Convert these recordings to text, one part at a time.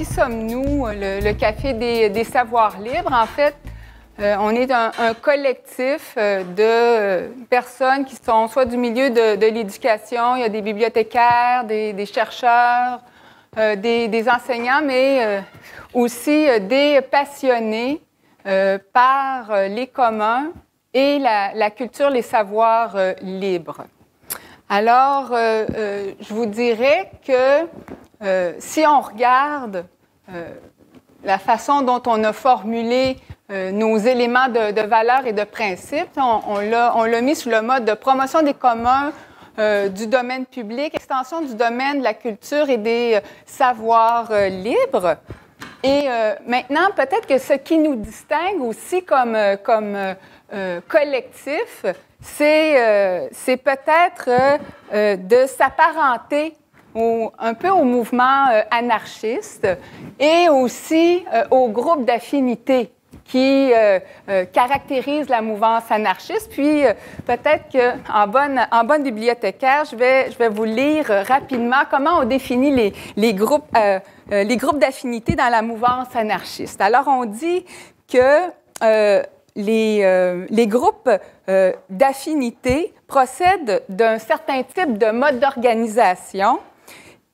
qui sommes-nous, le, Café des, Savoirs Libres? En fait, on est un, collectif de personnes qui sont soit du milieu de, l'éducation, il y a des bibliothécaires, des, chercheurs, des, enseignants, mais aussi des passionnés par les communs et la, culture, les savoirs libres. Alors, je vous dirais que euh, si on regarde euh, la façon dont on a formulé euh, nos éléments de, de, valeur et de principe, on, on l'a mis sous le mode de promotion des communs du domaine public, extension du domaine de la culture et des savoirs libres. Et maintenant, peut-être que ce qui nous distingue aussi comme, comme collectif, c'est peut-être de s'apparenter un peu au mouvement euh, anarchiste et aussi euh, au groupe d'affinité qui euh, caractérise la mouvance anarchiste. Puis peut-être qu'en bonne, bibliothécaire, je vais, vous lire rapidement comment on définit les, groupes, d'affinité dans la mouvance anarchiste. Alors on dit que les, groupes d'affinité procèdent d'un certain type de mode d'organisation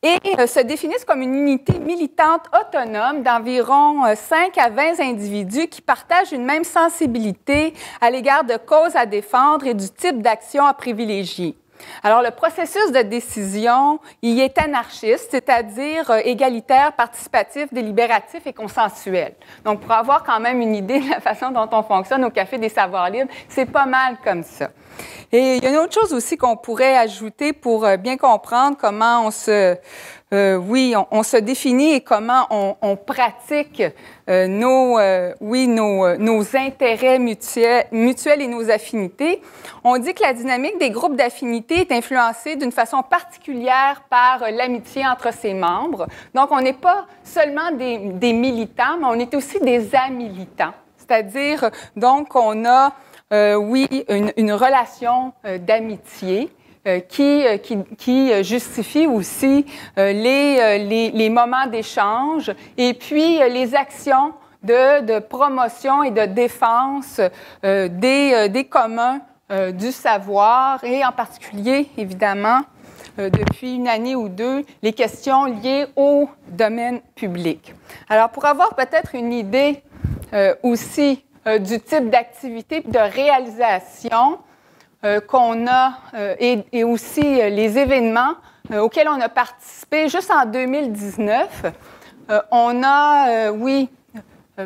et euh, se définissent comme une unité militante autonome d'environ 5 euh, à 20 individus qui partagent une même sensibilité à l'égard de causes à défendre et du type d'action à privilégier. Alors, le processus de décision, il est anarchiste, c'est-à-dire euh, égalitaire, participatif, délibératif et consensuel. Donc, pour avoir quand même une idée de la façon dont on fonctionne au Café des Savoirs libres, c'est pas mal comme ça. Et il y a une autre chose aussi qu'on pourrait ajouter pour euh, bien comprendre comment on se, euh, oui, on, se définit et comment on, pratique euh, nos, oui, nos, nos intérêts mutuels, mutuels et nos affinités. On dit que la dynamique des groupes d'affinités est influencée d'une façon particulière par l'amitié entre ses membres. Donc, on n'est pas seulement des, militants, mais on est aussi des amilitants. C'est-à-dire, donc, on a euh, oui, une, relation euh, d'amitié euh, qui, qui, justifie aussi les, moments d'échange et puis les actions de, promotion et de défense des, communs du savoir et en particulier, évidemment, depuis une année ou deux, les questions liées au domaine public. Alors, pour avoir peut-être une idée aussi euh, du type d'activité de réalisation euh, qu'on a euh, et, aussi les événements auxquels on a participé juste en 2019. on a, oui,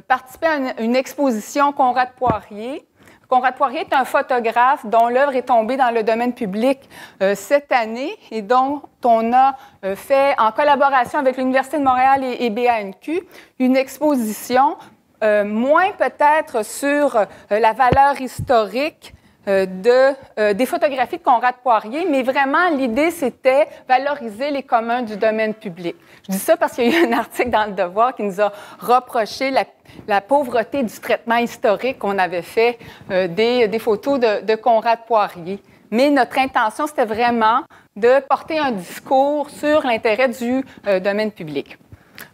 participé à une, exposition Conrad Poirier. Conrad Poirier est un photographe dont l'œuvre est tombée dans le domaine public cette année et dont on a fait, en collaboration avec l'Université de Montréal et, BANQ, une exposition euh, moins peut-être sur euh, la valeur historique euh, de, des photographies de Conrad Poirier, mais vraiment l'idée c'était valoriser les communs du domaine public. Je dis ça parce qu'il y a eu un article dans le Devoir qui nous a reproché la, pauvreté du traitement historique qu'on avait fait des, des, photos de Conrad Poirier. Mais notre intention c'était vraiment de porter un discours sur l'intérêt du domaine public.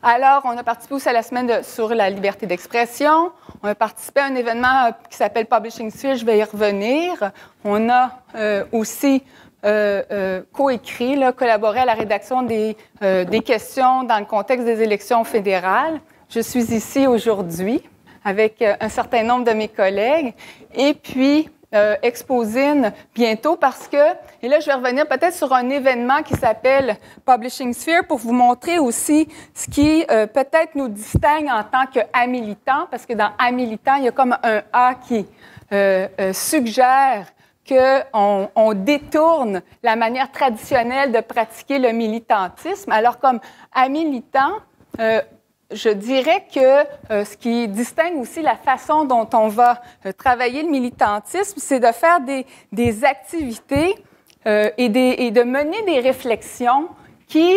Alors, on a participé aussi à la semaine sur la liberté d'expression. On a participé à un événement euh, qui s'appelle Publishing Sphere, je vais y revenir. On a euh, aussi euh, coécrit, collaboré à la rédaction des, des questions dans le contexte des élections fédérales. Je suis ici aujourd'hui avec un certain nombre de mes collègues. Et puis, euh, Exposine bientôt parce que, et là je vais revenir peut-être sur un événement qui s'appelle Publishing Sphere pour vous montrer aussi ce qui euh, peut-être nous distingue en tant qu'amilitant, parce que dans amilitant, il y a comme un A qui euh, suggère qu'on on détourne la manière traditionnelle de pratiquer le militantisme, alors comme amilitant, je dirais que euh, ce qui distingue aussi la façon dont on va euh, travailler le militantisme, c'est de faire des, activités euh, et, de mener des réflexions qui,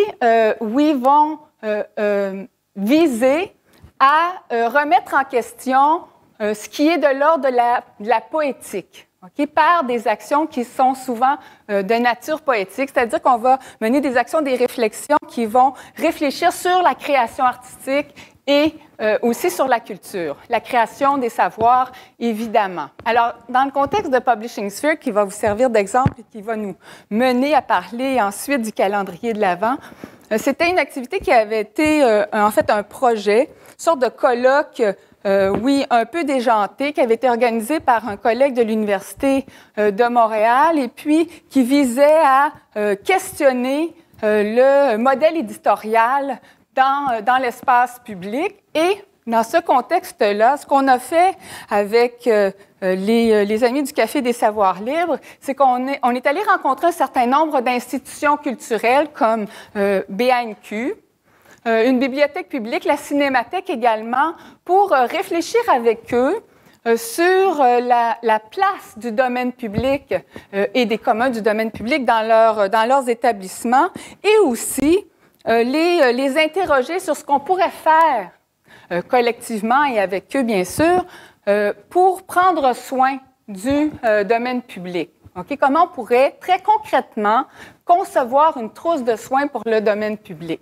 oui, vont viser à remettre en question ce qui est de l'ordre de la poétique. Par des actions qui sont souvent euh, de nature poétique, c'est-à-dire qu'on va mener des actions, des réflexions qui vont réfléchir sur la création artistique et euh, aussi sur la culture, la création des savoirs, évidemment. Alors, dans le contexte de Publishing Sphere, qui va vous servir d'exemple et qui va nous mener à parler ensuite du calendrier de l'Avent, euh, c'était une activité qui avait été en fait un projet, une sorte de colloque euh, oui, un peu déjanté, qui avait été organisé par un collègue de l'Université euh, de Montréal et puis qui visait à euh, questionner le modèle éditorial dans, dans l'espace public. Et dans ce contexte-là, ce qu'on a fait avec les, amis du Café des Savoirs Libres, c'est qu'on est, est allé rencontrer un certain nombre d'institutions culturelles comme BANQ, une bibliothèque publique, la Cinémathèque également, pour euh, réfléchir avec eux euh, sur la, place du domaine public et des communs du domaine public dans, leur, dans leurs établissements et aussi les, interroger sur ce qu'on pourrait faire collectivement et avec eux, bien sûr, pour prendre soin du domaine public. Comment on pourrait très concrètement concevoir une trousse de soins pour le domaine public?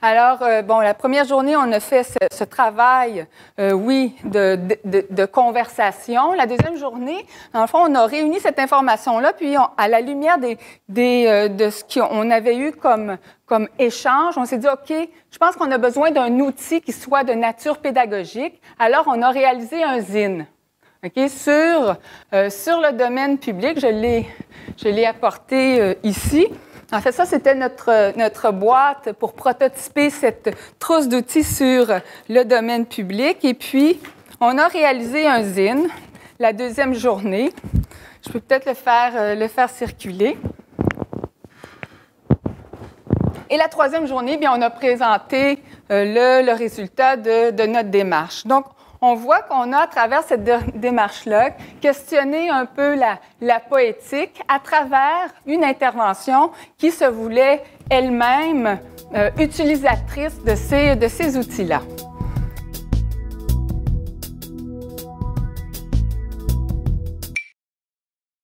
Alors, euh, bon, la première journée, on a fait ce, travail, euh, oui, de, de, de, conversation. La deuxième journée, dans le fond, on a réuni cette information-là, puis à la lumière des, des euh, de ce qu'on avait eu comme, comme échange, on s'est dit, OK, je pense qu'on a besoin d'un outil qui soit de nature pédagogique. Alors, on a réalisé un ZIN. OK, sur, sur le domaine public, je l'ai, je l'ai apporté ici. En fait, ça, c'était notre, boîte pour prototyper cette trousse d'outils sur le domaine public. Et puis, on a réalisé un ZIN la deuxième journée. Je peux peut-être le faire, euh, circuler. Et la troisième journée, bien, on a présenté euh, le, le, résultat de, de, notre démarche. Donc, on voit qu'on a, à travers cette démarche-là, questionné un peu la, poétique à travers une intervention qui se voulait elle-même euh, utilisatrice de ces, de ces outils-là.